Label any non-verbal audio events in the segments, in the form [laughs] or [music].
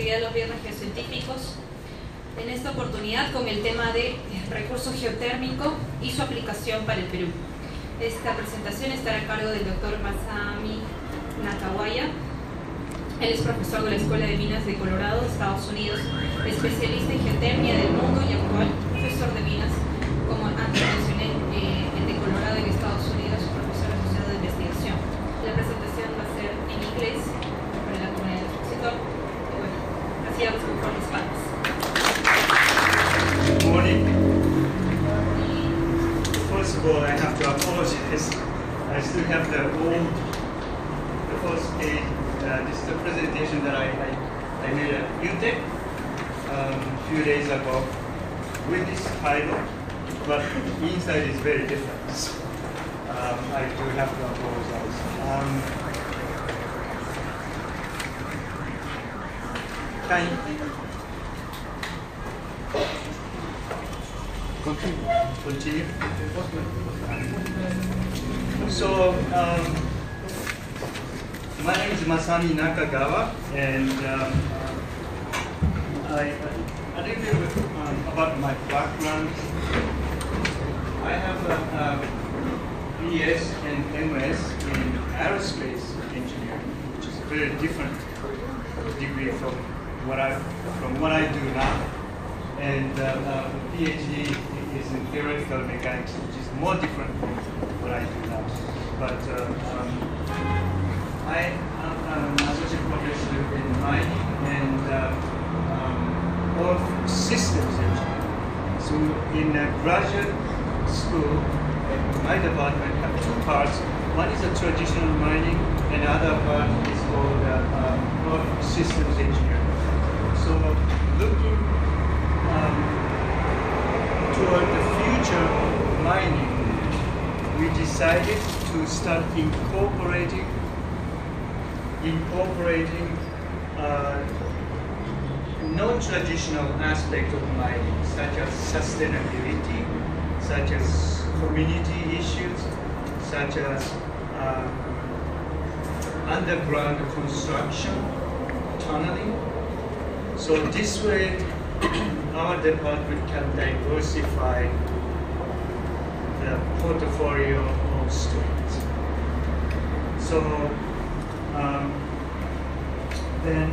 actividad de los viernes geocientíficos. En esta oportunidad con el tema de recurso geotérmico y su aplicación para el Perú. Esta presentación estará a cargo del doctor Masami Nakawaya. Él es profesor de la Escuela de Minas de Colorado, Estados Unidos, especialista en geotermia del mundo y actual profesor de minas, como antes mencioné, Masami Nakagawa, and um, I, a little bit um, about my background. I have a, a BS and MS in aerospace engineering, which is a very different degree from what I from what I do now and uh, uh, PhD is in theoretical mechanics, which is more different from what I do now. But uh, um, I an associate professor in mining and uh, um, of systems engineering. So in a graduate school, my department have two parts. One is a traditional mining, and the other part is called uh, um, systems engineering. So looking um, toward the future of mining, we decided to start incorporating incorporating uh, non-traditional aspects of mining, such as sustainability, such as community issues, such as uh, underground construction, tunneling. So this way, [clears throat] our department can diversify the portfolio of students. So um, then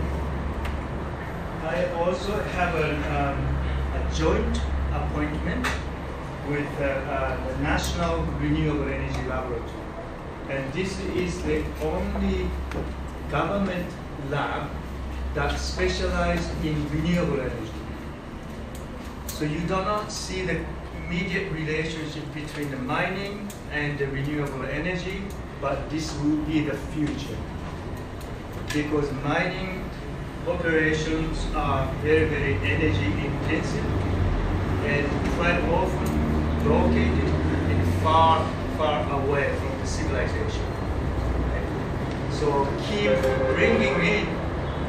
I also have a, um, a joint appointment with uh, uh, the National Renewable Energy Laboratory. And this is the only government lab that specializes in renewable energy. So you do not see the immediate relationship between the mining and the renewable energy, but this will be the future. Because mining operations are very, very energy intensive and quite often located and far, far away from the civilization. So keep bringing in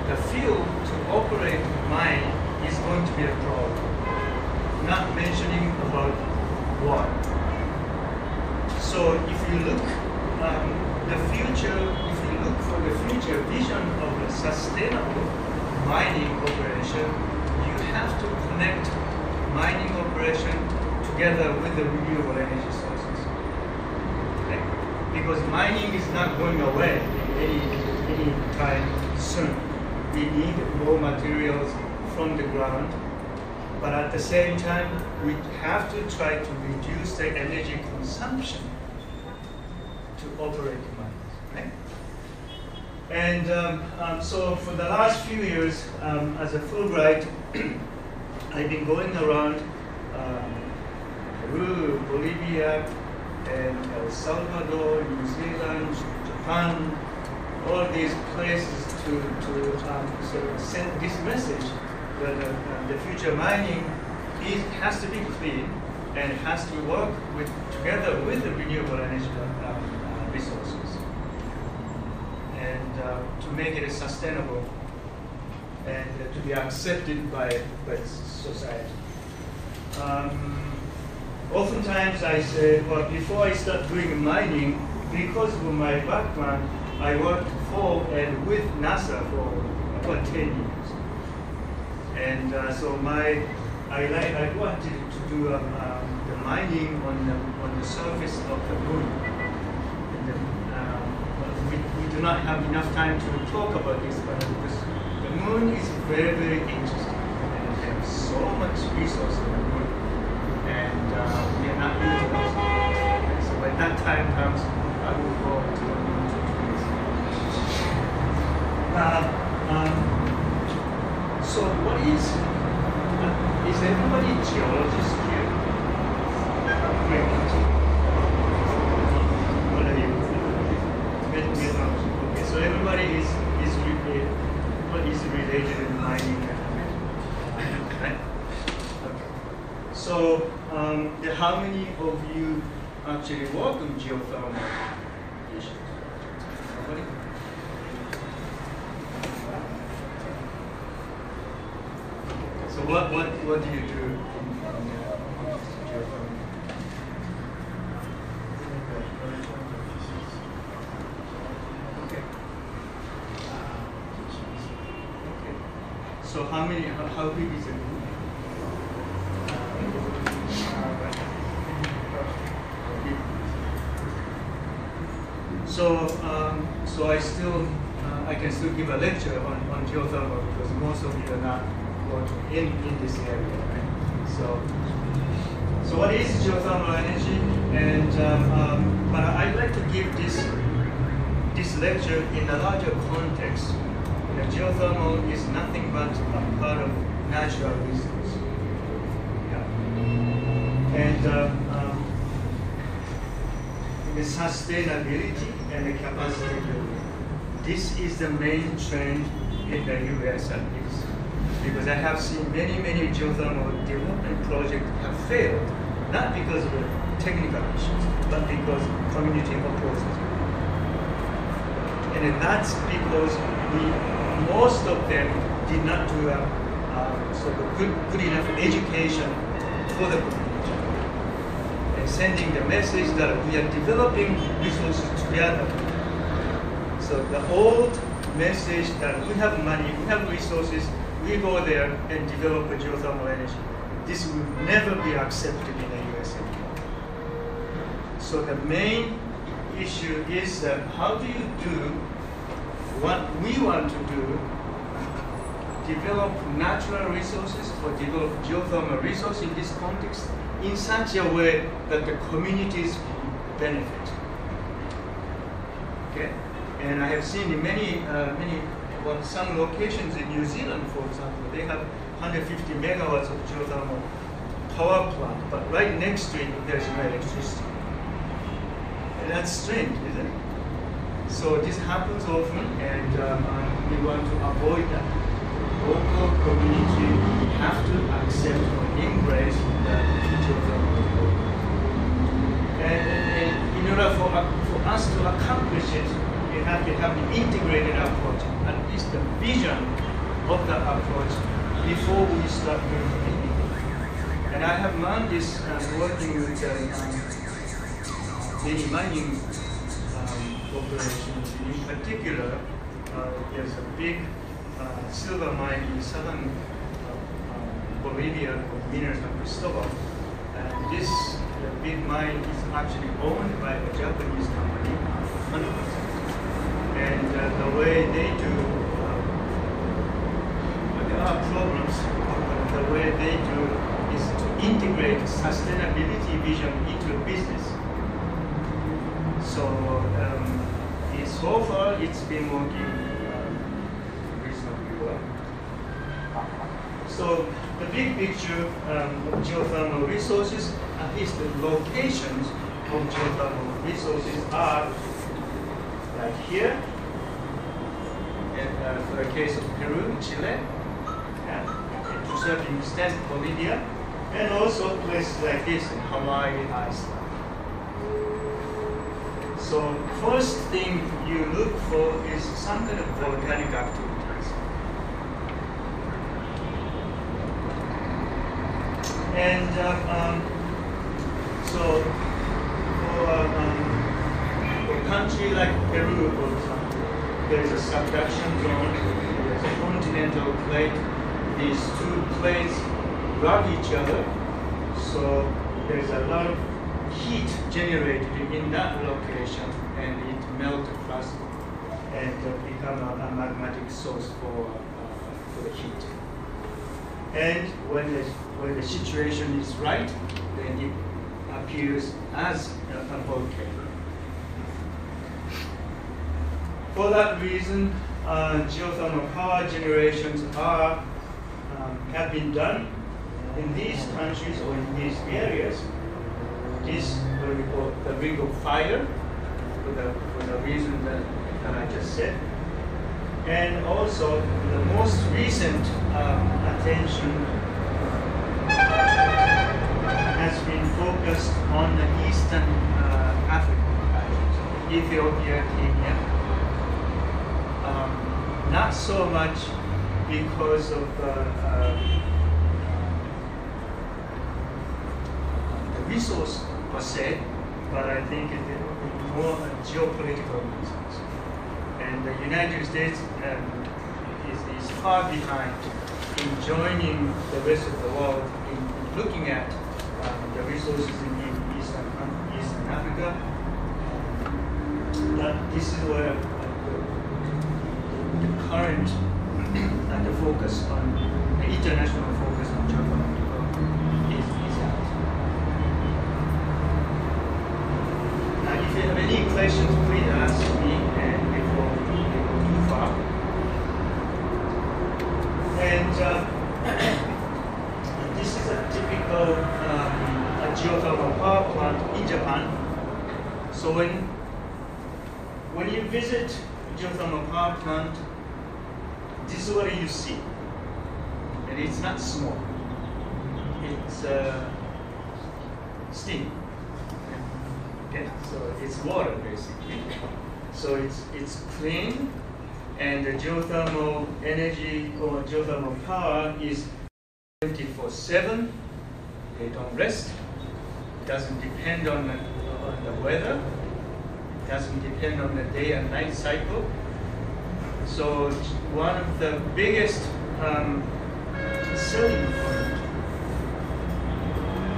the fuel to operate the mine is going to be a problem not mentioning about water. So if you look um, the future, if you look for the future vision of a sustainable mining operation, you have to connect mining operation together with the renewable energy sources. Okay? Because mining is not going away any any time soon. We need raw materials from the ground but at the same time, we have to try to reduce the energy consumption to operate? And um, um, so for the last few years, um, as a Fulbright, [clears throat] I've been going around um, Peru, Bolivia, and El Salvador, New Zealand, Japan, all these places to, to um, sort of send this message that uh, uh, the future mining is, has to be clean and has to work with, together with the renewable energy uh, uh, resources and uh, to make it sustainable and uh, to be accepted by, by society. Um, oftentimes I say, well, before I start doing mining, because of my background, I worked for and with NASA for about 10 years. And uh, so my, I like, I wanted to do um, um, the mining on the, on the surface of the moon. And then, um, but we, we do not have enough time to talk about this, but because the moon is very, very interesting. And there's so much resource on the moon. And uh, we are not utilizing it. So when that time comes, I will go to the moon to do this. Uh, um, so what is, uh, is everybody geologist here? Great. What are you? Med- Meteorology. Okay, so everybody is, is what is related in mining and? Okay. So, um, how many of you actually work on geothermal issues? Nobody? So what, what, what do you do in, in uh, geothermal? Okay. Okay. So how many, big is the? So, um, so I still, uh, I can still give a lecture on, on geothermal because most of you are not working in, in this area, right? So, so what is geothermal energy? And um, um, but I'd like to give this this lecture in a larger context. You know, geothermal is nothing but a part of natural resource. Yeah. And um, um, the sustainability and the capacity building. This is the main trend in the US at least. Because I have seen many, many geothermal development projects have failed, not because of technical issues, but because of community opposes. And that's because we, most of them did not do a of good, good enough education for the community and sending the message that we are developing resources together. So the old message that we have money, we have resources, we go there and develop a geothermal energy. This will never be accepted in the USA. So the main issue is that how do you do what we want to do, develop natural resources or develop geothermal resources in this context in such a way that the communities benefit. Okay, and I have seen in many, uh, many, well, some locations in New Zealand, for example, they have 150 megawatts of geothermal power plant, but right next to it there's no electricity. And that's strange, isn't it? So this happens often, and um, uh, we want to avoid that. Local community have to accept or embrace the geothermal. And, and in order for, uh, for us to accomplish it, we have to have the integrated approach, at least the vision of the approach before we start doing anything. And I have learned this uh, working with uh, um, many mining um, operations. In particular, uh, there's a big uh, silver mine in southern uh, uh, Bolivia called Minas San Cristobal. And this uh, big mine is actually owned by a Japanese company, 100%. And the way they do, um, there are problems, but the way they do is to integrate sustainability vision into business. So um, so far it's been working um, reasonably well. So the big picture um, geothermal resources, at least the locations of geothermal resources are like here, and uh, for the case of Peru, Chile, yeah, and to certain extent Bolivia, and also places like this in Hawaii, Iceland. So first thing you look for is some kind of volcanic activities. And um, um, so for, um, a country like Peru, for example, there is a subduction zone, there's a continental plate, these two plates rub each other, so there's a lot of heat generated in that location and it melts crust and uh, become a, a, magmatic source for, uh, for the heat. And when the, when the situation is right, then it appears as a, volcano. For that reason, uh, geothermal power generations are um, have been done in these countries or in these areas. This what we call the ring of fire, for the, for the reason that, that I just said. And also the most recent um, attention has been focused on the eastern uh, Africa, Ethiopia, Kenya, um, not so much because of uh, uh, the resource per se, but I think it is more geopolitical reasons. The United States um, is, is far behind in joining the rest of the world in, in looking at um, the resources in, in Eastern, Eastern Africa. That this is where the current [coughs] and the focus on the international focus on geopolitical is, is at. Now, if you have any questions, please ask me and before we go too far. And uh, this is a typical um, a geothermal power plant in Japan. So when when you visit a geothermal power plant, this is what you see. And it's not smoke. It's uh, steam. Okay, so it's water basically. So it's it's clean and the geothermal energy or geothermal power is 24-7. They don't rest. It doesn't depend on the, on the weather. It doesn't depend on the day and night cycle. So one of the biggest um, selling point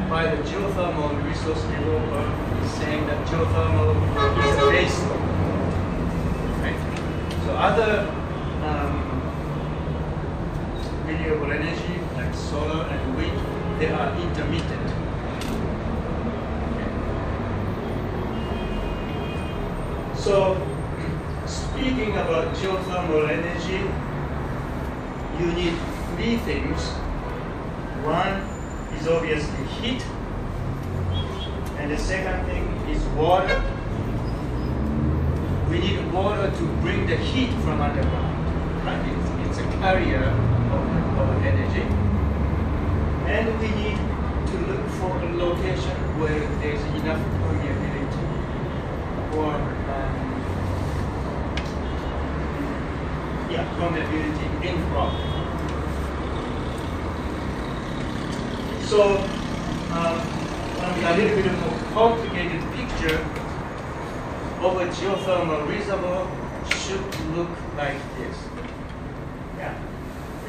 by the geothermal resource developer is saying that geothermal is a base. Right? So other um, renewable energy like solar and wind, they are intermittent. So speaking about geothermal energy, you need three things. One is obviously heat, and the second thing is water. We need water to bring the heat from underground. Right? It's, it's a carrier of, of energy. And we need to look for a location where there's enough permeability or um, yeah, permeability in rock. So, um, a little bit more complicated picture of a geothermal reservoir should look like this.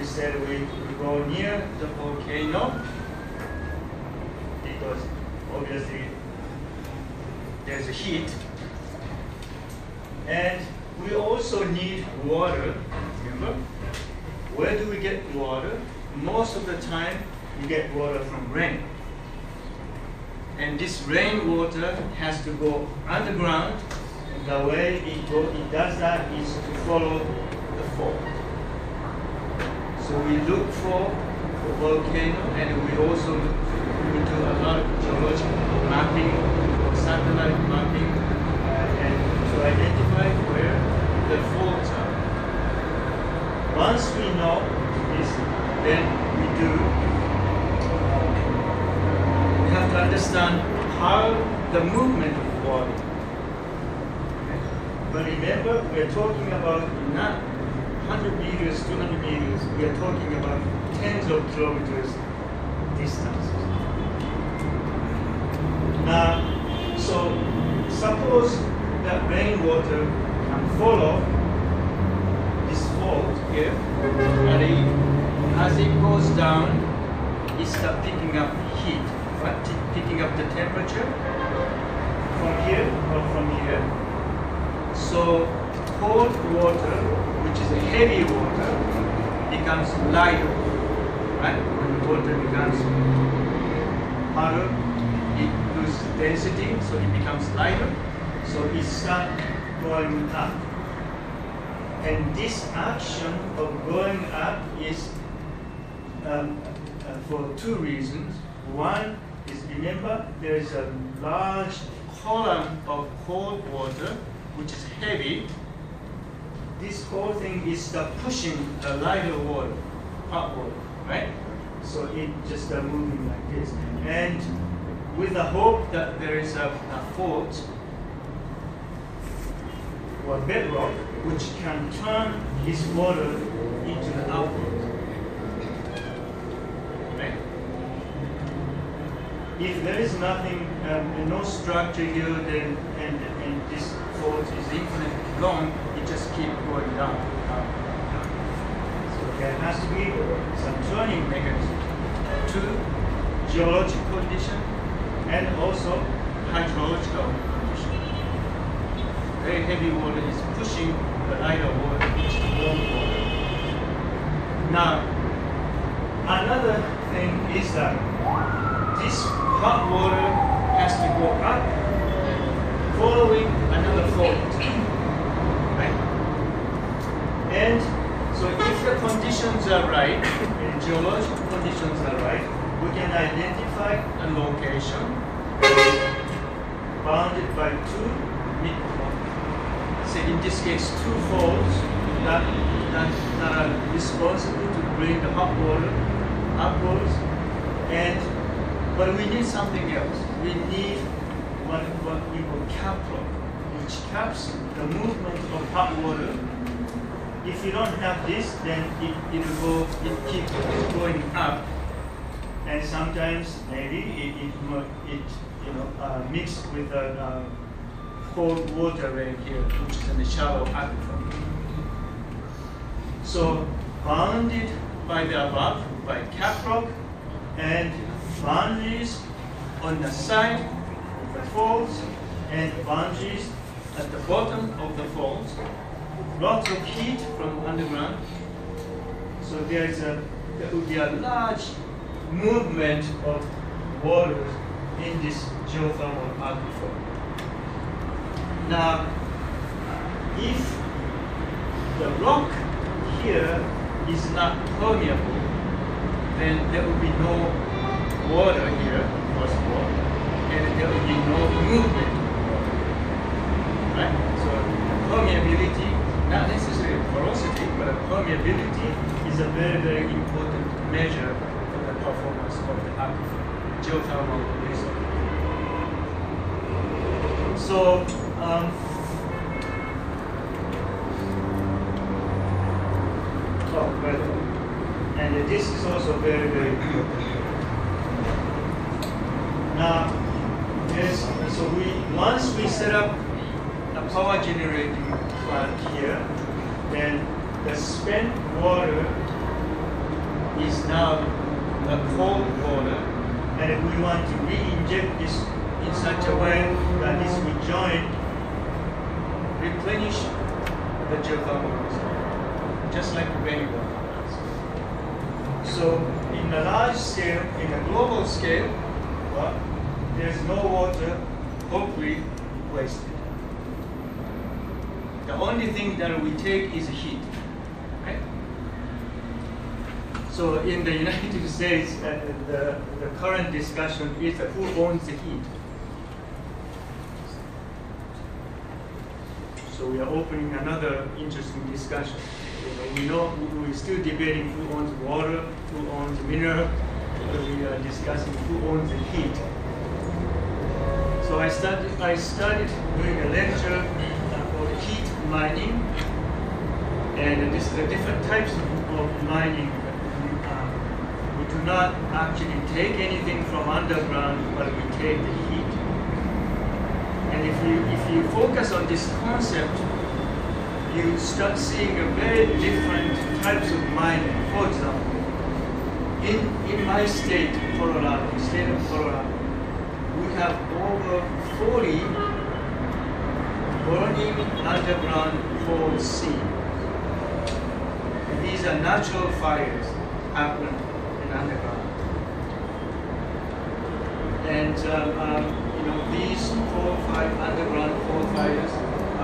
We said we, we go near the volcano because obviously there's a heat and we also need water, remember? Where do we get water? Most of the time, we get water from rain. And this rainwater has to go underground. And the way it, go, it does that is to follow the fault. So we look for the volcano and we also we do a lot of geological mapping, satellite mapping, uh, and to identify where the faults are. Once we know this, then we do, we have to understand how the movement of water. But remember, we are talking about not 100 meters, 200 meters, we are talking about tens of kilometers distances. Now, so suppose that rainwater can follow this fault here and it as it goes down, it starts picking up heat, right? Picking up the temperature from here or from here. So cold water, which is heavy water, becomes lighter, right? When the water becomes hotter, it loses density, so it becomes lighter. So it starts going up. And this action of going up is um, uh, for two reasons. One is remember there is a large column of cold water which is heavy. This whole thing is the pushing the lighter water, upward, right? So it just uh, moving like this. And with the hope that there is a, a fault or bedrock which can turn this water into the output. Right? If there is nothing, um, no structure here, then and, and this fault is infinitely long, just keeps going down. down, down. So there has to be some turning mechanism. to geological condition and also hydrological condition. Very heavy water is pushing the lighter water, is warm water. Now, another thing is that this hot water has to go up following another fault. And so if the conditions are right, [coughs] geological conditions are right, we can identify a location bounded by two. Say in this case two faults that, that, that are responsible to bring the hot water upwards and but we need something else. We need what, what we call cap rock, which caps the movement of hot water. If you don't have this, then it, it will go, it keeps going up. And sometimes maybe it, it, it you know, uh, mixed with the uh, cold water right here, which is in the shallow aquifer. So bounded by the above, by cap rock, and boundaries on the side of the faults, and boundaries at the bottom of the faults. Lots of heat from underground. So there is a there would be a large movement of water in this geothermal aquifer. Now, if the rock here is not permeable, then there will be no water here, first of all, and there will be no movement of water. Right? So permeability, not necessarily porosity, but permeability is a very, very important measure for the performance of the aquifer, geothermal reservoir. So, um, oh, weather. And this is also very, very important. Now, yes, so we once we set up a power generating here, then the spent water is now the cold water, and if we want to re-inject this in such a way that this join, replenish the geothermal reservoir, just like the rainwater. So, in a large scale, in a global scale, well, there's no water hopefully wasted. Only thing that we take is heat. Right? So in the [laughs] United States, uh, the, the current discussion is who owns the heat. So we are opening another interesting discussion. You know, we know we- we're still debating who owns water, who owns mineral. We are discussing who owns the heat. So I started, I started doing a lecture mining, and this is the different types of, mining. Um, we do not actually take anything from underground, but we take the heat. And if you if you focus on this concept, you start seeing a very different types of mining. For example, in, in my state, Colorado, state of Colorado, we have over 40 burning underground coal seam. These are natural fires happen in underground. And um, um, you know these coal fire, underground coal fires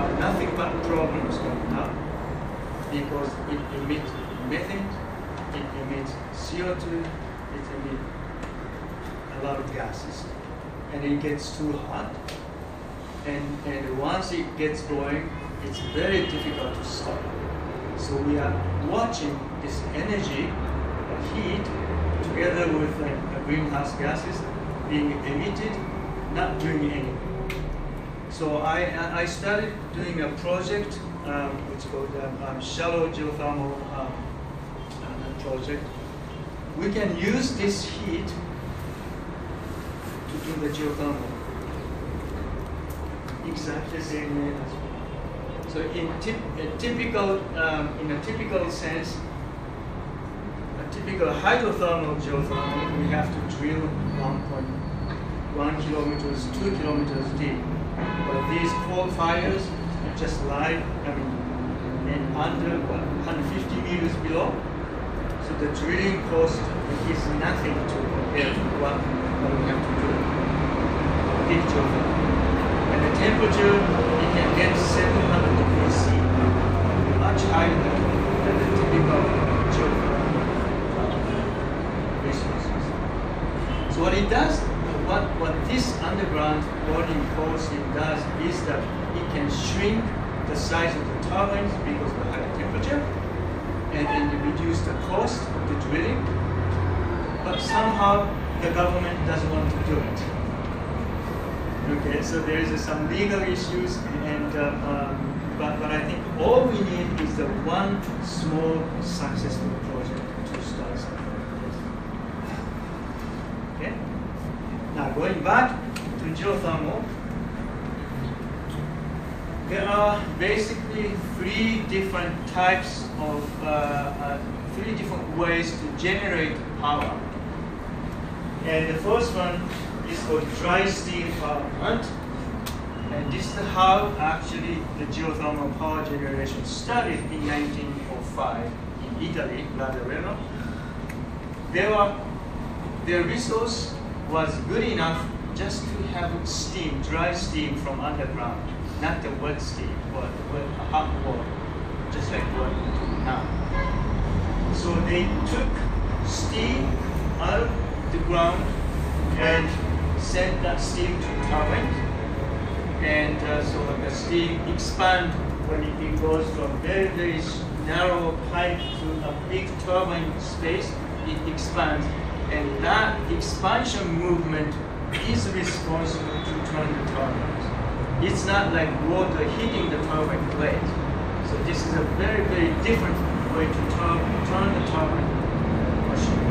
are nothing but problems right now because it emits methane, it emits CO2, it emits a lot of gases, and it gets too hot. And, and once it gets going, it's very difficult to stop. So we are watching this energy, uh, heat, together with the greenhouse gases being emitted, not doing anything. So I, I started doing a project um, which is called um, um, shallow geothermal um, uh, project. We can use this heat to do the geothermal exactly the same way as well. So in a typical, um, in a typical sense, a typical hydrothermal geothermal, we have to drill 1.1 kilometers, 2 kilometers deep. But these coal fires are just lie, I mean, and under what, 150 meters below. So the drilling cost is nothing to compare to what, we have to do. Deep geothermal. Temperature, it can get 700 degrees C, much higher than, than the typical geothermal resources. So what it does, what, what this underground boarding coating does is that it can shrink the size of the turbines because of the higher temperature and, then reduce the cost of the drilling. But somehow the government doesn't want to do it. Okay, so there is uh, some legal issues, and uh, um, but, but I think all we need is the one small successful project to start something like this. Okay. Now going back to geothermal, there are basically three different types of uh, uh, three different ways to generate power. And the first one is called dry steam power plant. And this is how actually the geothermal power generation started in 1905 in Italy, Larderello. There were, their resource was good enough just to have steam, dry steam from underground, not the wet steam the wet, hot water, just like what we do now. So they took steam out of the ground and sent that steam to turbine And uh, so the steam expand when it, goes from very, very narrow pipe to a big turbine space, it expands. And that expansion movement is responsible to turn the turbines. It's not like water hitting the turbine blade. So this is a very, very different way to turn, turn the turbine machine.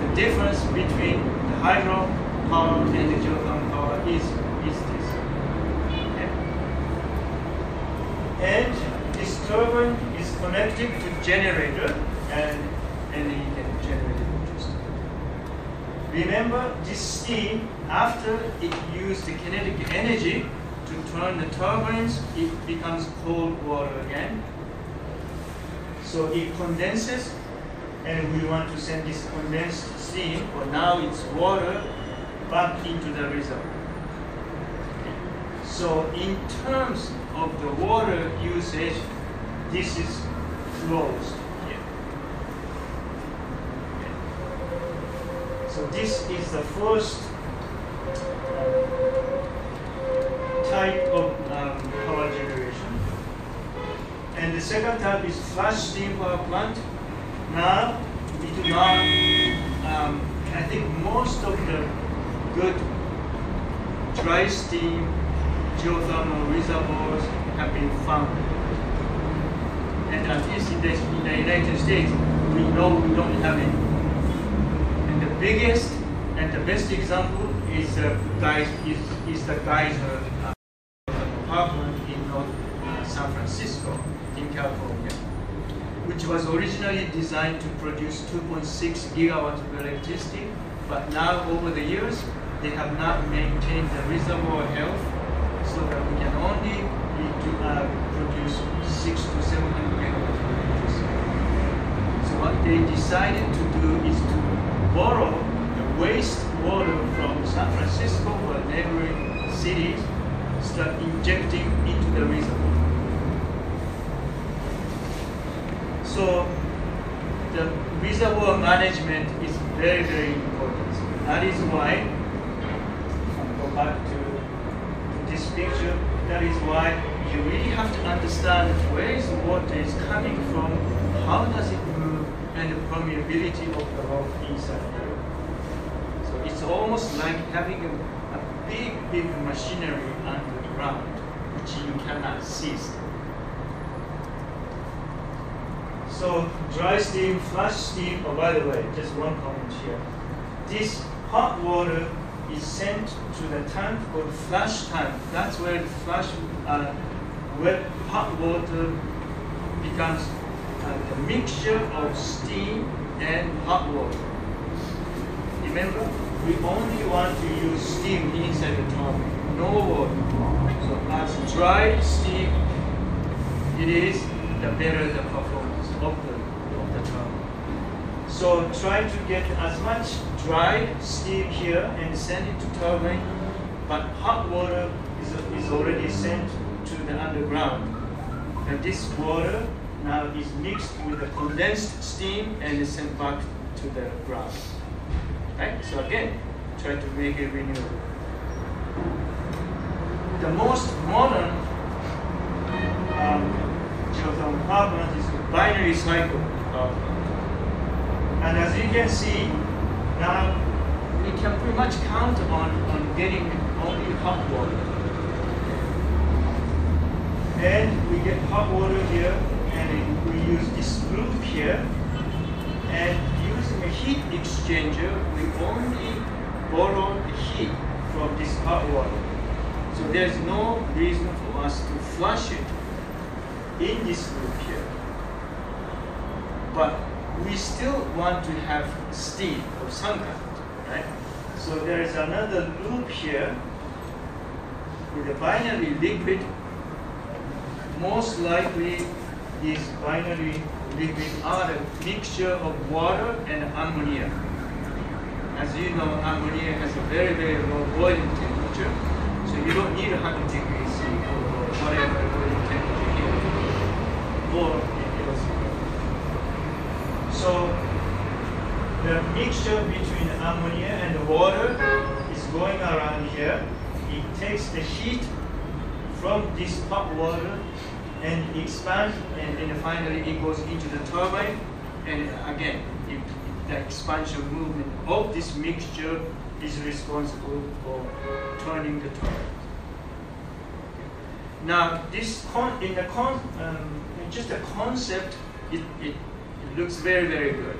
The difference between hydro power and geothermal power is, is this. Okay? And this turbine is connected to generator and, and you can generate electricity. Remember this steam, after it used the kinetic energy to turn the turbines, it becomes cold water again. So it condenses and we want to send this condensed steam, or now it's water, back into the reservoir. So in terms of the water usage, this is closed here. So this is the first uh, type of um, power generation. And the second type is flash steam power plant. Now, we do not, um, I think most of the good dry steam geothermal reservoirs have been found. And at least in the, in the United States, we know we don't have any. And the biggest and the best example is, uh, guys, is, is the Geyser uh, power plant in North uh, San Francisco, in California. which was originally designed to produce 2.6 gigawatts of electricity, but now over the years, they have not maintained the reservoir health, so that we can only uh, produce 6 to 700 megawatts of electricity. So what they decided to do is to borrow the waste water from San Francisco or neighboring cities, start injecting into the reservoir. So the reservoir management is very, very important. That is why, I'll go back to, to this picture, that is why you really have to understand where is the water is coming from, how does it move, and the permeability of the rock inside there. So it's almost like having a, a big, big machinery underground, which you cannot see. So dry steam, flash steam, oh by the way, just one comment here. This hot water is sent to the tank called flash tank. That's where the flash uh, wet hot water becomes uh, a mixture of steam and hot water. Remember, we only want to use steam inside the turbine, no water. So as dry steam it is, the better the performance of the, of the turbine. So try to get as much dry steam here and send it to turbine, but hot water is, is already sent to the underground. And this water now is mixed with the condensed steam and is sent back to the ground. Right? So again, try to make it renewable. The most modern um, geothermal power plant is the binary cycle. Uh, and as you can see, now we can pretty much count on, on getting only hot water. And we get hot water here, and we use this loop here. And using a heat exchanger, we only borrow the heat from this hot water. So there's no reason for us to flush it in this loop here we still want to have steam of some kind, right? So there is another loop here with a binary liquid. Most likely, these binary liquid are a mixture of water and ammonia. As you know, ammonia has a very, very low boiling temperature, so you don't need 100 degrees C or whatever boiling temperature here. So the mixture between ammonia and water is going around here. It takes the heat from this hot water and expands and then finally it goes into the turbine and again it, the expansion movement of this mixture is responsible for turning the turbine. Now this con in the con um, just a concept it, it looks very, very good.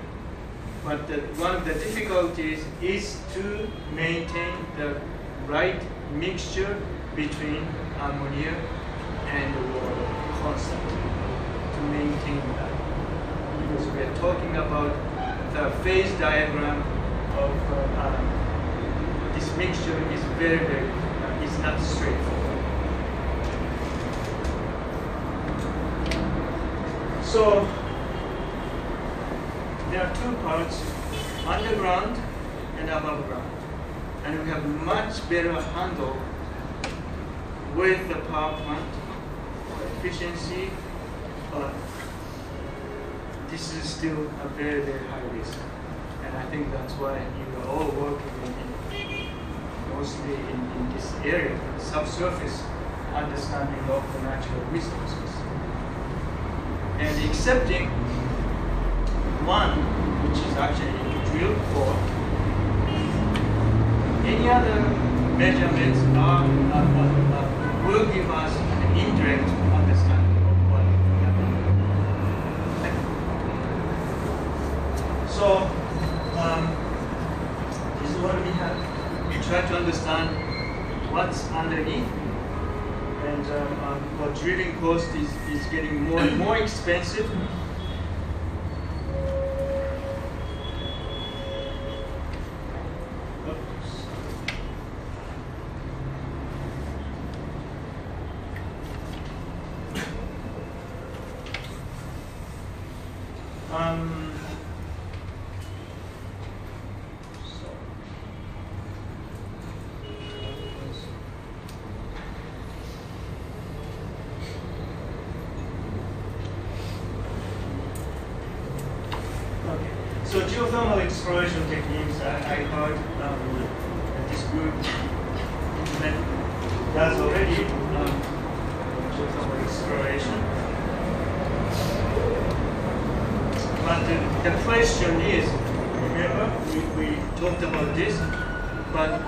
But the, one of the difficulties is to maintain the right mixture between ammonia and water constantly to maintain that. Because we're talking about the phase diagram of uh, uh, this mixture is very, very, uh, it's not straightforward. So there are two parts, underground and above ground. And we have much better handle with the power plant efficiency, but this is still a very, very high risk. And I think that's why you are all working in, mostly in, in this area, subsurface understanding of the natural resources. And accepting one, which is actually drilled for. Any other measurements are, are, are, will give us an indirect understanding of what happened. So, um, this is what we have. We try to understand what's underneath and um, um, drilling cost is, is getting more and more expensive um, Okay. So geothermal exploration techniques, I, I heard um, that this group Ingemmet does already um, geothermal exploration. But the, the question is, remember, we, we talked about this, but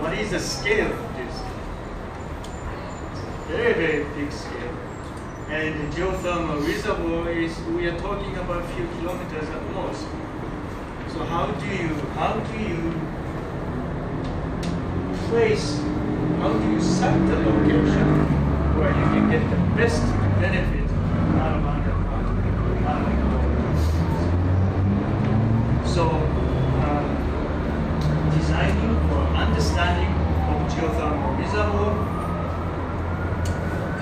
what is the scale of this? It's a very, very big scale. And the geothermal reservoir is, we are talking about a few kilometers at most. So how do you, how do you place, how do you set the location where you can get the best benefit out of underground? So um, designing or understanding of geothermal reservoir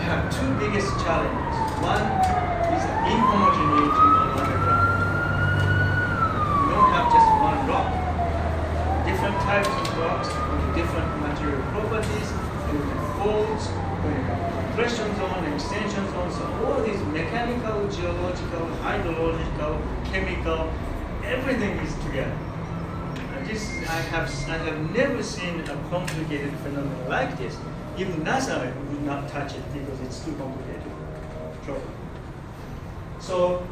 have two biggest challenges. One is the inhomogeneity of underground. You don't have just one rock. Different types of rocks with different material properties, folds, compression zone, extension zone, so all these mechanical, geological, hydrological, chemical, everything is together. And this I have I have never seen a complicated phenomenon like this. Even NASA would not touch it because it's too complicated. Sure. So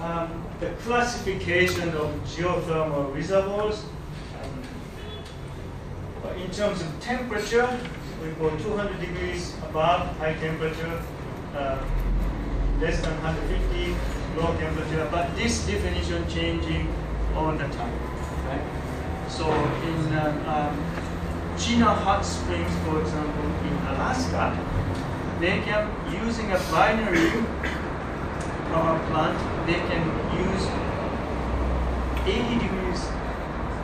um, the classification of geothermal reservoirs in terms of temperature, we go 200 degrees above high temperature, uh, less than 150 low temperature, but this definition changing all the time. Right? So in uh, um, Chena hot springs, for example, in Alaska, they can, using a binary power plant, they can use 80 degrees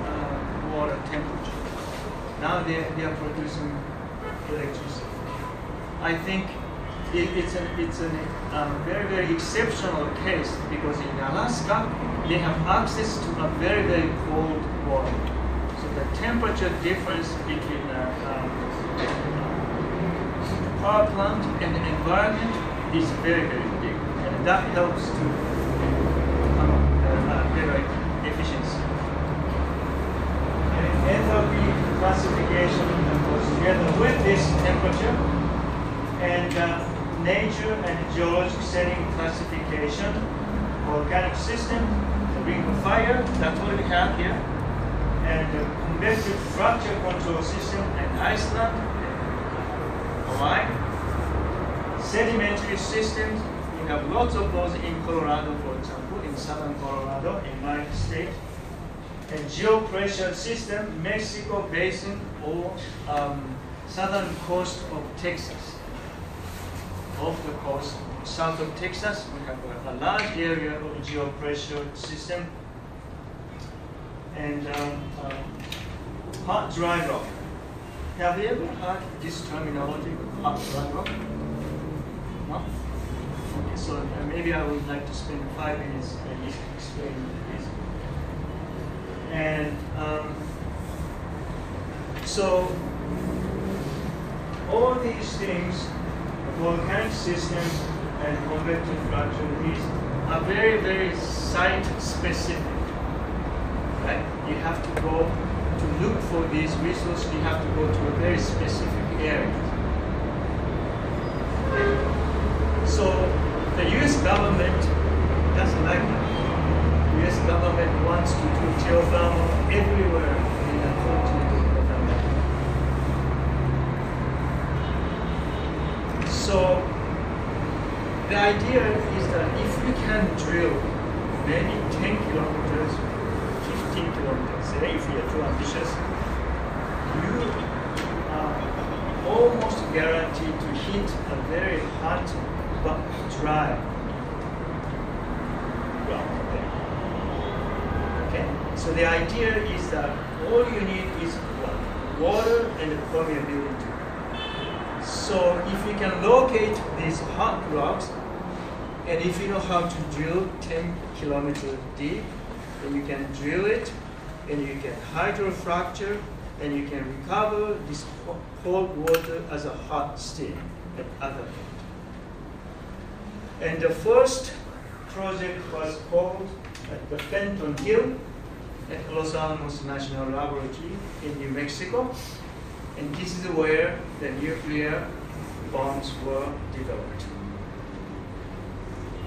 uh, water temperature. Now they, they are producing electricity. I think it, it's a it's a um, very very exceptional case because in Alaska they have access to a very very cold water. So the temperature difference between uh, um, power plant and the environment is very very big, and that helps to come up with better efficiency. And classification that goes together with this temperature and uh, nature and geologic setting classification, volcanic system, the ring of fire, that's what we have here, and the convective fracture control system in Iceland, Hawaii. Sedimentary systems, we have lots of those in Colorado, for example, in southern Colorado, in my state. And geopressure system, Mexico Basin or um, southern coast of Texas off the coast south of Texas. We have a, large area of geopressure system and um, um, hot dry rock. Have you ever heard this terminology, hot dry rock? No? Okay, so uh, maybe I would like to spend five minutes uh, explaining this. And um, so all these things volcanic systems and convective fracture these are very, very site specific. Right? You have to go to look for these resources, you have to go to a very specific area. So the US government doesn't like that. The US government wants to do geothermal everywhere in the America. So the idea is that if we can drill maybe 10 kilometers, 15 kilometers, say if are too ambitious, you are almost guaranteed to hit a very hot but dry ground. Okay? So the idea is that all you need is what? Water and permeability. So if you can locate these hot rocks And if you know how to drill 10 kilometers deep, then you can drill it, and you can hydrofracture, and you can recover this cold water as a hot steam at other end. And the first project was called at the Fenton Hill at Los Alamos National Laboratory in New Mexico. And this is where the nuclear bombs were developed.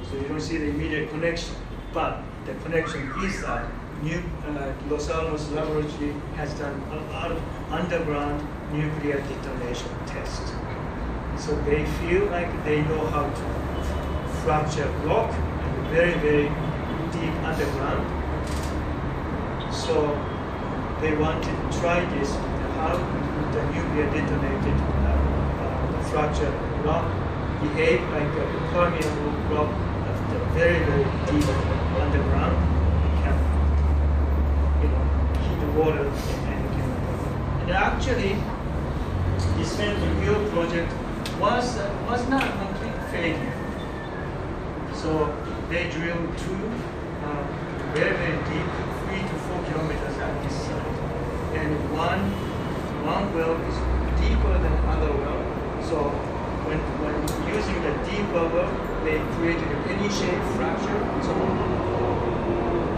So you don't see the immediate connection, but the connection is that New, uh, Los Alamos Laboratory has done a lot of underground nuclear detonation tests. So they feel like they know how to fracture rock very, very deep underground. So they wanted to try this, how the nuclear detonated uh, uh, fracture rock behave like a permeable rock of the very, very deep underground. It can, you know, heat the water and can. And actually, this Hill project was, uh, was not a complete failure. So they drilled two uh, very, very deep, three to four kilometers at this site. And one, one well is deeper than other well. So when, when using the deep well, they created a penny-shaped fracture zone.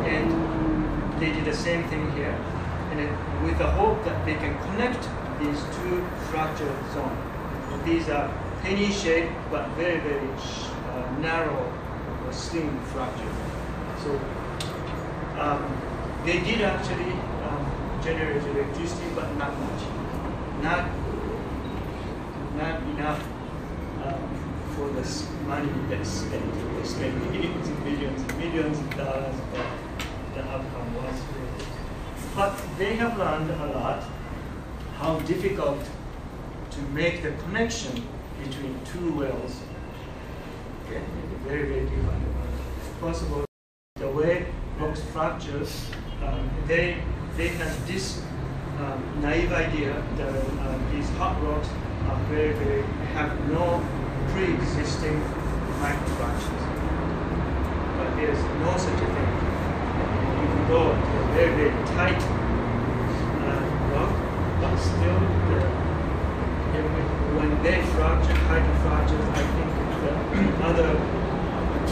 And they did the same thing here. And with the hope that they can connect these two fracture zones. These are penny-shaped but very, very uh, narrow a sling fracture. So um, they did actually um, generate electricity, but not much, not not enough um, for the money they spent. They spent millions and millions and millions of dollars, but the outcome was great. But they have learned a lot how difficult to make the connection between two wells okay, very, very different. First of all, the way rocks fractures, um, they, they have this um, naive idea that uh, these hot rocks are very, very, have no pre-existing microfractures. But there's no such a thing. You can go to a very, very tight uh, rock, but still the when they fracture, hydrofractures, I think the other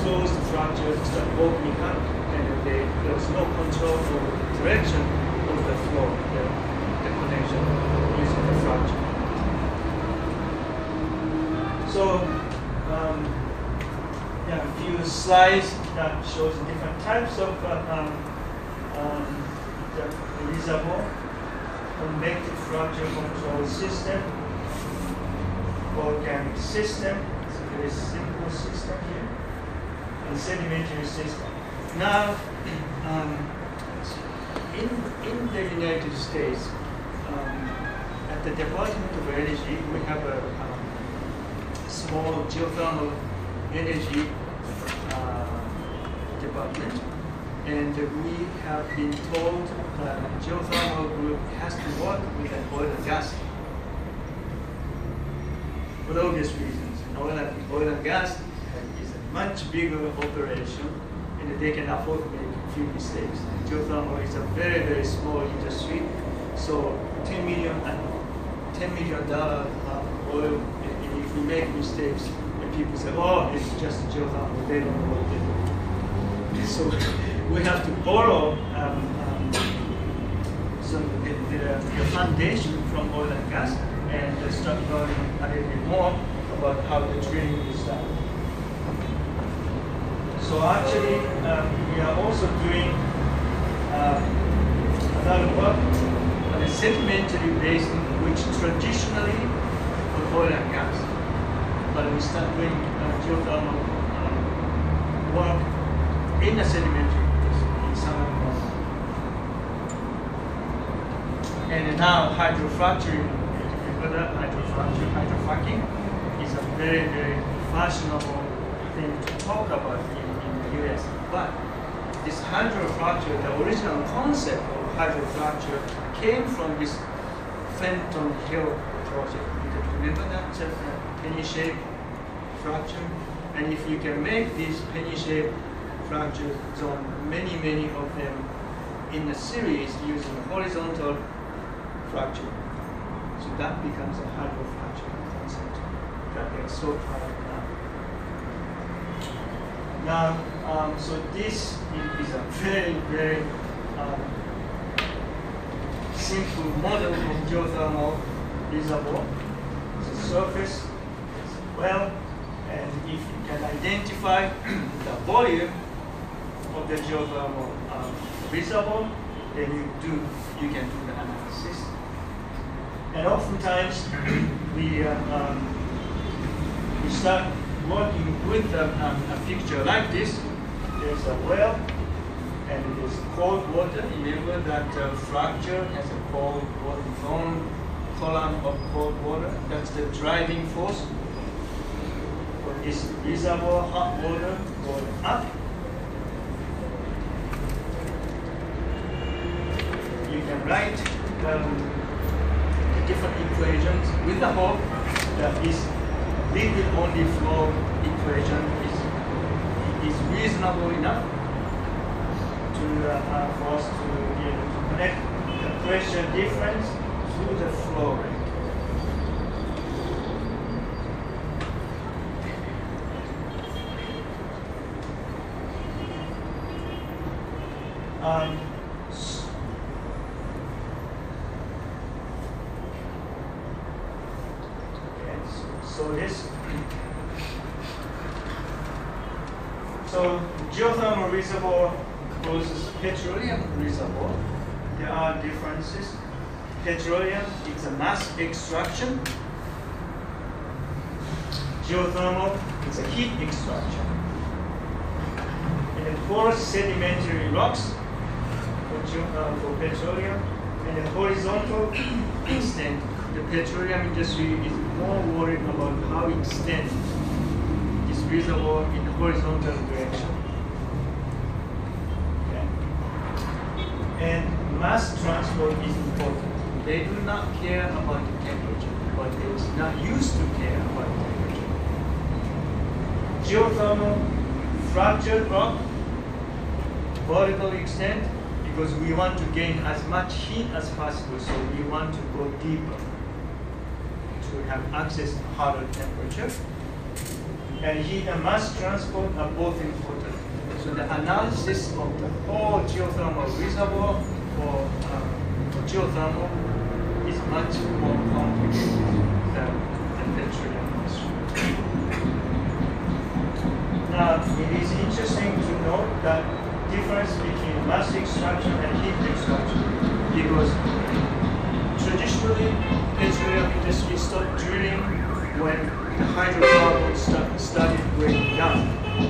closed fractures start opening up and they, there's no control the direction the flow, the, connection using the fracture. So, um, yeah, a few slides that shows different types of uh, um, um, the reservoir, connected fracture control system, volcanic system, it's a very simple system here, and sedimentary system. Now, [clears throat] um, in, in the United States, um, at the Department of Energy, we have a um, small geothermal energy uh, department, and we have been told that geothermal group has to work with an oil and gas for obvious reasons. Oil and, oil and gas is a much bigger operation and they can afford to make few mistakes. Geothermal is a very, very small industry. So 10 million, uh, 10 million dollar uh, oil, and if we make mistakes, and people say, oh, it's just geothermal, they don't know what they do. So [laughs] we have to borrow um, um, some the, the, the foundation from oil and gas and start learning a little bit more about how the drilling is done. So actually, um, we are also doing um, another work on a sedimentary basin, which traditionally was oil and gas. But we start doing uh, geothermal um, work in a sedimentary basin in some And now hydrofracturing whether hydrofracture, hydrofracking is a very, very fashionable thing to talk about in, in the US. But this hydrofracture, the original concept of hydrofracture came from this Fenton Hill project. Remember that penny-shaped fracture? And if you can make these penny-shaped fracture zone, many, many of them in a series using horizontal fracture, so that becomes a hydrofracture concept that gets so hard now. Um, so this is a very, very um, simple model of geothermal reservoir. The surface is well, and if you can identify the volume of the geothermal um, reservoir, then you do you can do the analysis. And oftentimes we uh, um, we start working with a, um, a picture like this. There's a well and it is cold water. Remember that uh, fracture has a cold water zone column of cold water. That's the driving force. For this reservoir hot water going up. You can write um, the different equations with the hope that this liquid only flow equation is, is reasonable enough to, uh, uh, for us to be able to connect the pressure difference to the flow rate. Um, s- okay, so- so this So geothermal reservoir versus petroleum reservoir, there are differences. Petroleum is a mass extraction. Geothermal is heat extraction. And the porous sedimentary rocks for, uh, for petroleum and the horizontal [coughs] extent. The petroleum industry is more worried about how extend this reservoir in the horizontal direction. Okay. And mass transport is important. They do not care about the temperature, but they is not used to care about temperature. Geothermal fractured rock, vertical extent, because we want to gain as much heat as possible, so we want to go deeper to have access to hotter temperature and heat and mass transport are both important. So the analysis of the whole geothermal reservoir um, for geothermal is much more complicated than the petroleum industry. Now, it is interesting to note that difference between mass extraction and heat extraction because traditionally petroleum industry stopped drilling when the hydrocarbons start, started going down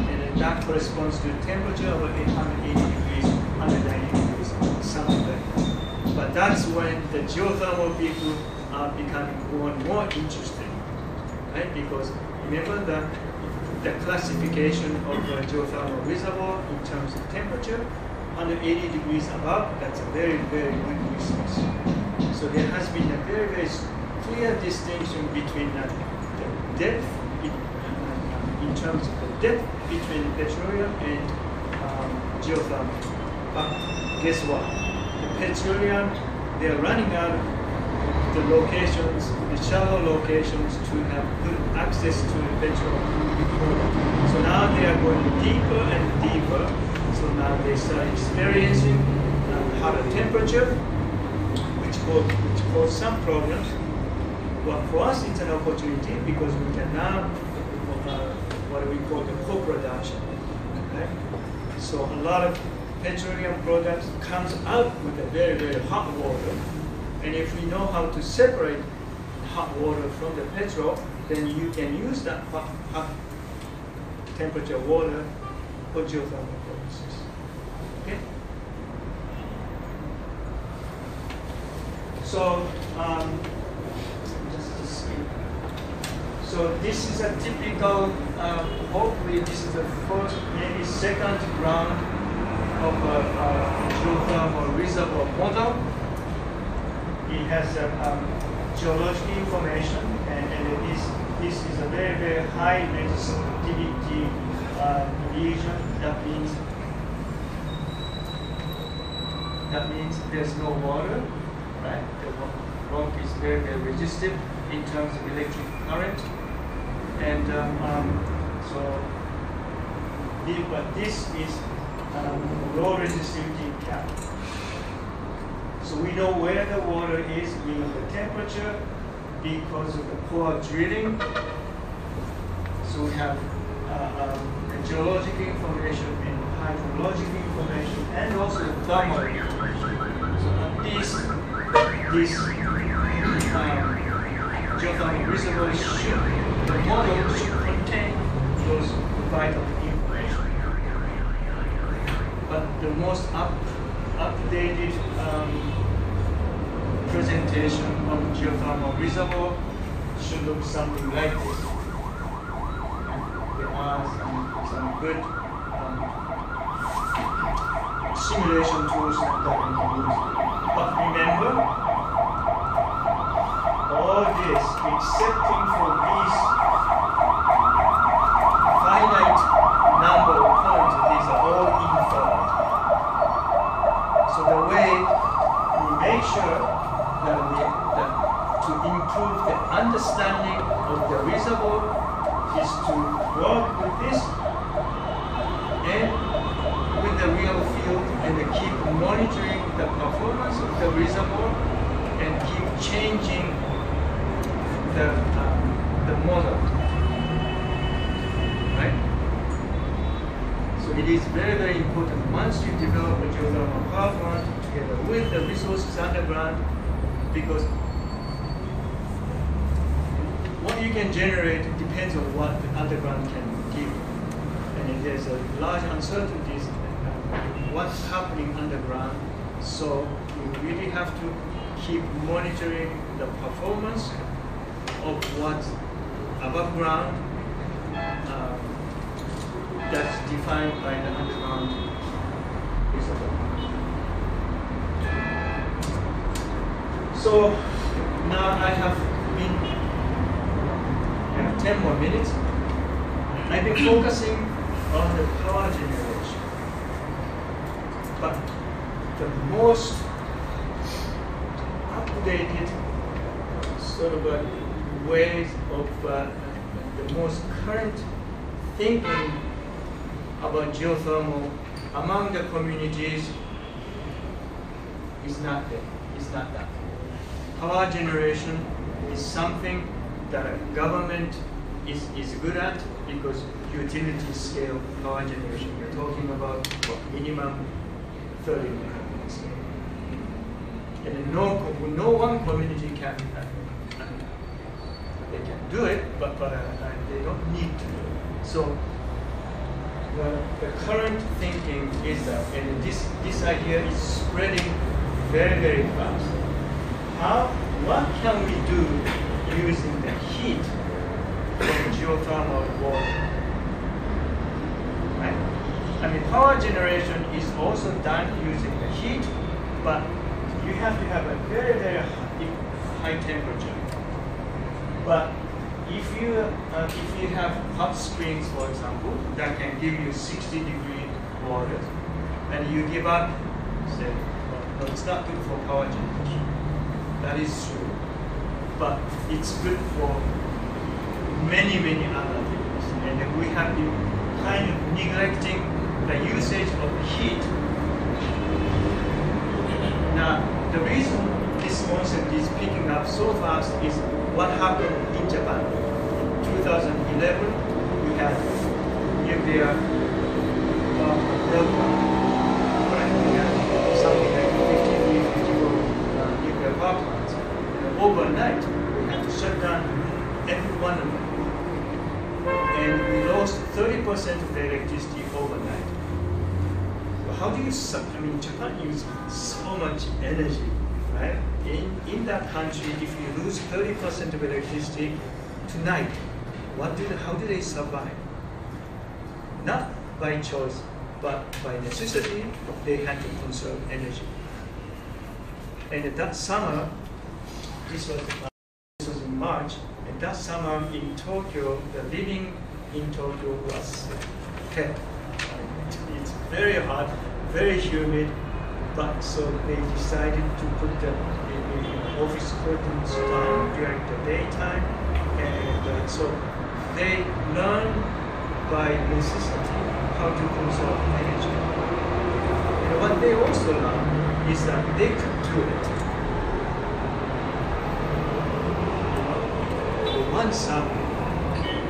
and that corresponds to temperature of 880 degrees 190 degrees something but that's when the geothermal people are becoming more and more interested right? Because remember that the classification of a geothermal reservoir in terms of temperature 180 degrees above that's a very very good resource so there has been a very, very clear distinction between uh, the depth, in, uh, in terms of the depth between petroleum and um, geothermal. But guess what? The petroleum, they're running out of the locations, the shallow locations to have good access to the petrol So now they are going deeper and deeper. So now they start experiencing uh, hotter temperature, which cause, which cause some problems. But for us, it's an opportunity because we can now, uh, what we call the co-production. So a lot of petroleum products comes out with a very, very hot water. And if we know how to separate hot water from the petrol, then you can use that hot, hot temperature water for geothermal purposes. Okay? So, um. So this is a typical, um, hopefully this is the first, maybe second round of a, a geothermal reservoir model. It has a, um, geological information and, and it is this is a very, very high resistivity uh, region. That means that means there's no water, right? The rock is very, very resistive in terms of electric current. And um, um, so, but this is um, low resistivity cap. So we know where the water is, we know the temperature because of the poor drilling. So we have uh, um, geologic information and hydrologic information and also thermal information. So uh, this, this um, geothermal reservoir should, the model should contain those vital information. But the most up, updated um, presentation of geothermal reservoir should look something like this. There are some, some good um, simulation tools that we can use. But remember, all this, excepting for these finite number of points, these are all infinite. So the way we make sure that we, that to improve the understanding of the reservoir is to work with this and with the real field and keep monitoring the performance of the reservoir and keep changing the, um, the model. Right? So it is very, very important once you develop a geothermal power plant together with the resources underground because what you can generate depends on what the underground can give. And there's a large uncertainties what's happening underground. So you really have to keep monitoring the performance of what's above ground um, that's defined by the underground reservoir. So now I have been have 10 more minutes. I've been focusing on the power generation. But the most updated sort of ways of uh, the most current thinking about geothermal among the communities is not there. Is not that power generation is something that a government is, is good at because utility scale power generation, you're talking about what, minimum 30 megawatts. And no, no one community can, uh, they can do it, but, but uh, uh, they don't need to do it. So the, the current thinking is that, and this, this idea is spreading very, very fast how, what can we do using the heat from geothermal water? Right? I mean, power generation is also done using the heat, but you have to have a very, very high temperature. But if you uh, if you have hot springs, for example, that can give you 60 degree water, and you give up, say, well, it's not good for power generation. That is true. But it's good for many, many other things. And we have been kind of neglecting the usage of heat. Now, the reason this concept is picking up so fast is what happened in Japan. In 2011, we had nuclear uh. Right? We had something like 50 power plants. And overnight, we had to shut down every one of them. And we lost 30% of the electricity overnight. So how do you, I mean, Japan uses so much energy, right? In, in that country, if you lose 30% of electricity tonight, what do they, how do they survive? Not by choice, but by necessity, they had to conserve energy. And that summer, this was, this was in March, and that summer in Tokyo, the living in Tokyo was hell. It's very hot, very humid, but so they decided to put the office curtains down during the daytime, and uh, so they learn by necessity how to conserve energy. And what they also learn is that they could do it. Summer,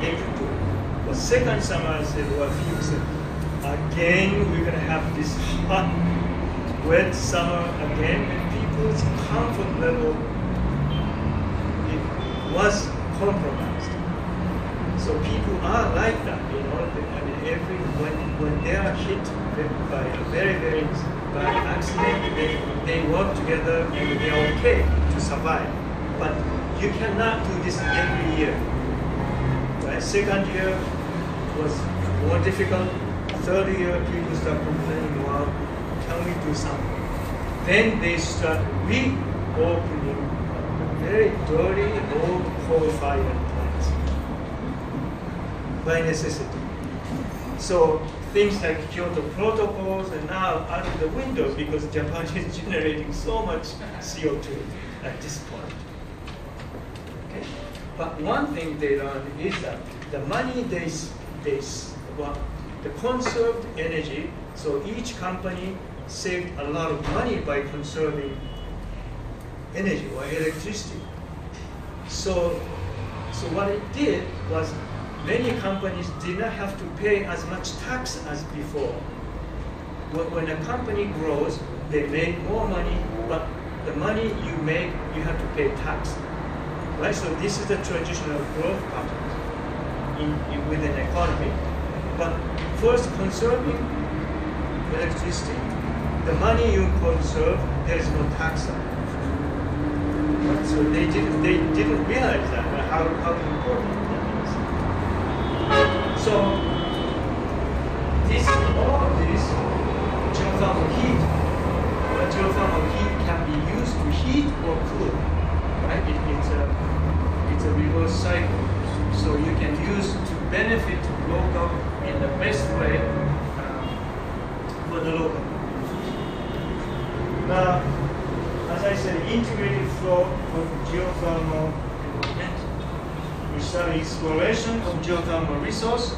they do it. The second summer, I said, well, fix it. Again, we're gonna have this hot, wet summer again, and people's comfort level it was compromised. So people are like that, you know. I mean, every when when they are hit by a very very bad accident, they, they work together and they're okay to survive. But you cannot do this every year. Right? Second year was more difficult. Third year, people start complaining, well, can we do something? Then they start reopening very dirty old coal-fired plants by necessity. So things like Kyoto protocols are now out of the window because Japan [laughs] is generating so much CO2 at this point. But one thing they learned is that the money they, they well, the conserved energy, so each company saved a lot of money by conserving energy or electricity. So, so what it did was many companies did not have to pay as much tax as before. When a company grows, they make more money, but the money you make, you have to pay tax. Right? So this is the traditional growth pattern in, in, within economy. But first, conserving electricity, the money you conserve, there is no tax on it. Right? So they didn't, they didn't realize that, how, how important that is. So this, all of this geothermal heat, uh, geothermal heat can be used to heat or cool. Right? It, it's a it's a reverse cycle. So you can use to benefit local in the best way uh, for the local. Now, as I said, integrated flow of geothermal development. We study exploration of geothermal resource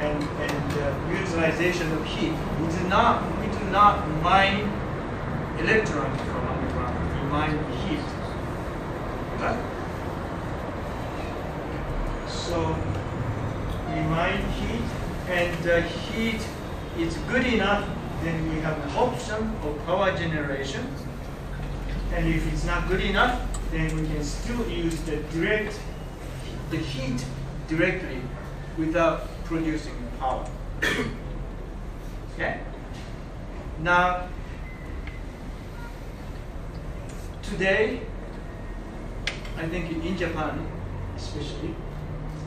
and, and uh, utilization of heat. We do not we do not mine electrons from underground. We mine heat. Right? So we mine heat, and the uh, heat is good enough, then we have an option of power generation. And if it's not good enough, then we can still use the direct, the heat directly without producing power. [coughs] okay? Now, today, I think in Japan, especially,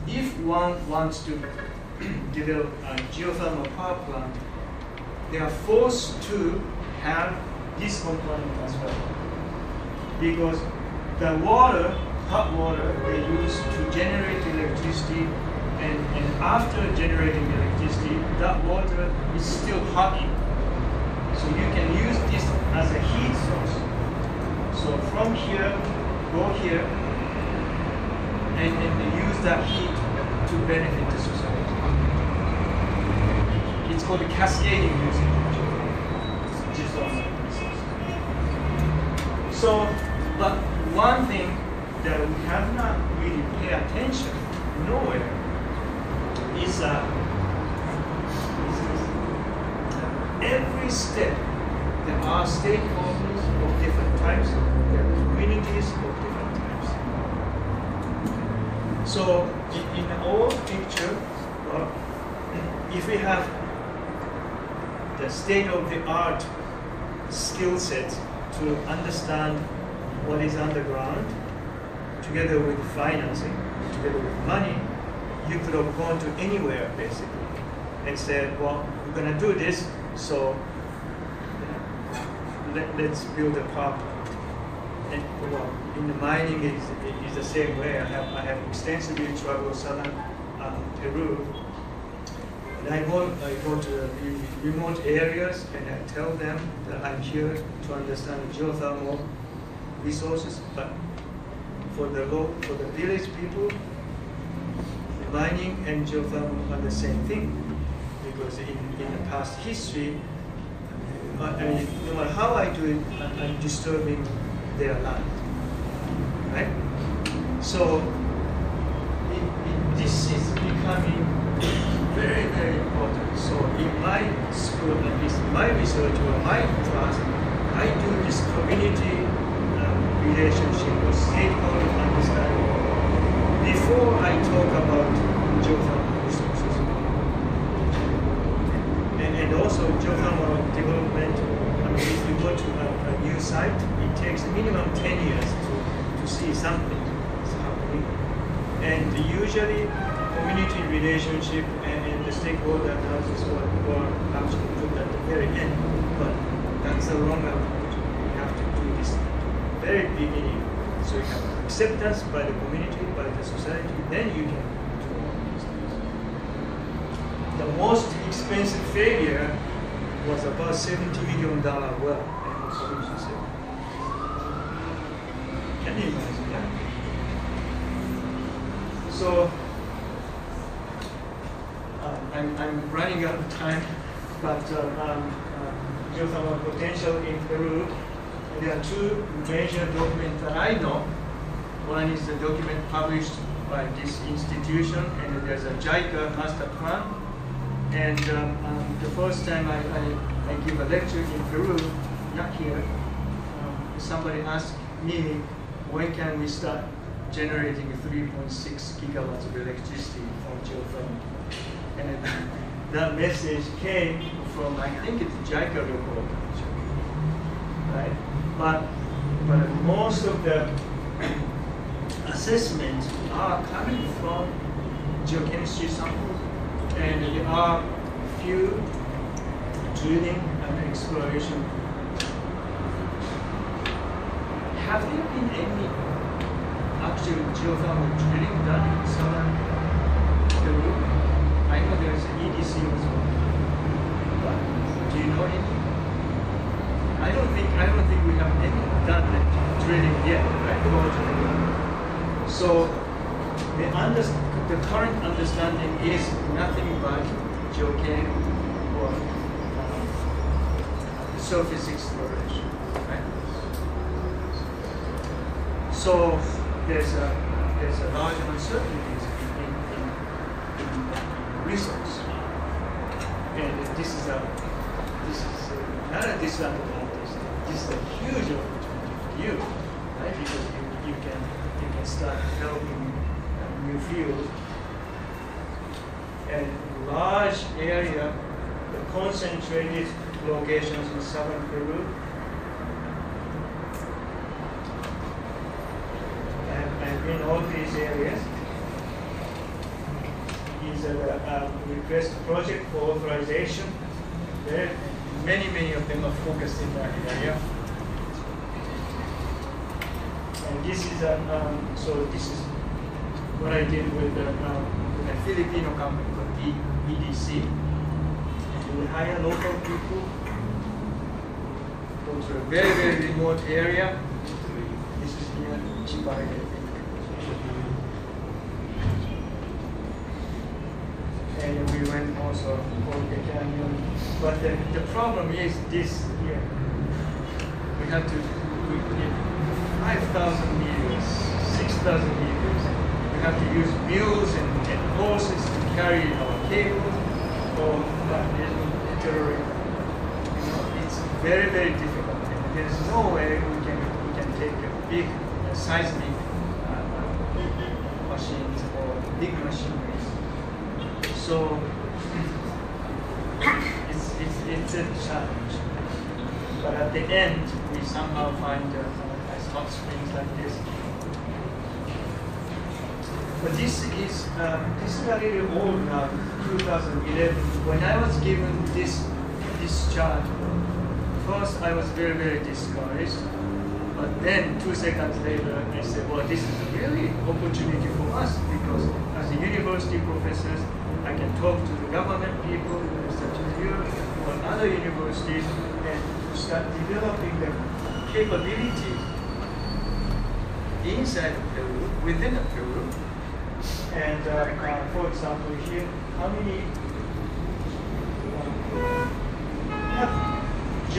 if one wants to [clears throat] develop a uh, geothermal power plant, they are forced to have this component as well. Because the water, hot water, they use to generate electricity, and, and after generating electricity, that water is still hot. So you can use this as a heat source. So from here, go here, and, and use that heat to benefit the. It's called a cascading usage. So, but one thing that we have not really paid attention nowhere is uh, every step there are stakeholders of different types, there are communities of different types. So in, the picture, well, if we have the state-of-the-art skill set to understand what is underground, together with financing, together with money, you could have gone to anywhere basically and said, well, we're going to do this, so let, us build a plant. and, well, in the mining, it's, it's the same way. I have, I have extensively traveled southern um, Peru. And I go, I go to remote areas and I tell them that I'm here to understand geothermal resources, but for the low, for the village people, mining and geothermal are the same thing because in, in the past history, I mean, no matter how I do it, I'm disturbing their land, right? So it, it, this is becoming very, very important. So in my school, at least my research or my class, I do this community um, relationship or stakeholder understanding before I talk about geothermal resources. And, and also geothermal development, I mean, if you go to a, a new site, it takes a minimum 10 years to, to see something is happening. And usually community relationship and, and stakeholder analysis were, were actually put at the very end. But that's the wrong approach. You have to do this very beginning. So you have acceptance by the community, by the society, then you can do all these things. The most expensive failure was about $70 million well. Can you imagine that? So, uh, I'm, I'm running out of time, but uh, um, uh, geothermal potential in Peru, there are two major documents that I know. One is the document published by this institution, and there's a JICA master plan. And um, um, the first time I, I, I, give a lecture in Peru, not here, um, somebody asked me, when can we start generating 3.6 gigawatts of electricity from geothermal? And that message came from, I think it's JICA report, right? But, but most of the assessments are coming from geochemistry samples, and there are few drilling and exploration. Have there been any actual geothermal drilling done in southern but do you know any? I don't think I don't think we have any done the drilling yet, right? So the, under, the current understanding is nothing but geochem or uh, surface exploration, right? So there's a there's a large uncertainty in, in, in resource, this is a this is a, not a disadvantage. This is a huge opportunity for you, right? Because you, you can you can start developing a uh, new field and large area, the concentrated locations in southern Peru. And, and in all these areas a, a request project for authorization. There, many, many of them are focused in that area. And this is a, um, so this is what I did with, the, um, with a Filipino company called EDC. And we hire local people go to a very, very remote area. This is near Chipare. Went also Canyon. But the, the problem is this here. We have to we need 5,000 meters, 6,000 meters. We have to use mules and, and horses to carry our cables or that literally. You know, it's very, very difficult. And there's no way we can we can take a big uh, seismic uh, machines or big machineries. So But at the end, we somehow find uh, nice hot springs like this. But this is um, this is a little old now, 2011. When I was given this this chart, first I was very very discouraged. But then two seconds later, I said, well, this is a really opportunity for us because as a university professors, I can talk to the government people such as you or other universities and to start developing the capability inside Peru, within Peru. And uh, uh, for example, here, how many uh,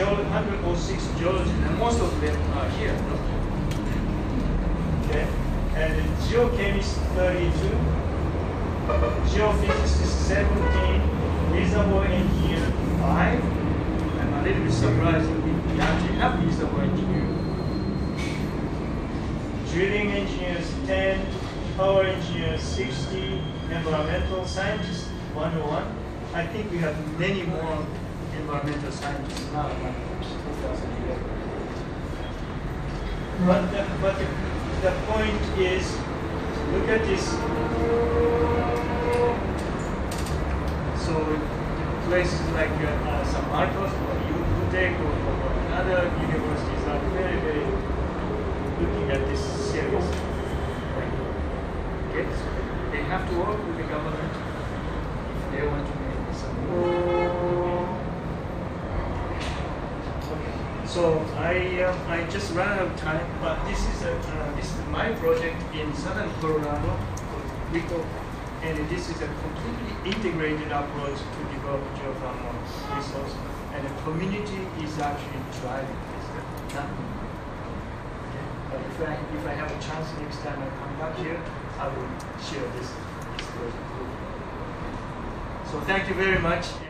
106 geologists, and most of them are here. Okay, and then geochemist 32, geophysicist 17, reservoir engineer 5. I'm a little bit surprised that we actually have reservoir engineer. Drilling engineers 10, power engineers 60, environmental scientists 101. I think we have many more environmental scientists now than 2011. But the, but the, the point is, look at this. So places like uh, uh, San Marcos or UTEC or, or other universities are very, very looking at this seriously. Okay? So they have to work with the government if they want to make some Okay. So I um, I just ran out of time, but this is a uh, this is my project in southern Colorado Rico, and this is a completely integrated approach to develop geothermal resource, and the community is actually driving this. But if I if I have a chance next time I come back here, I will share this this project. So thank you very much.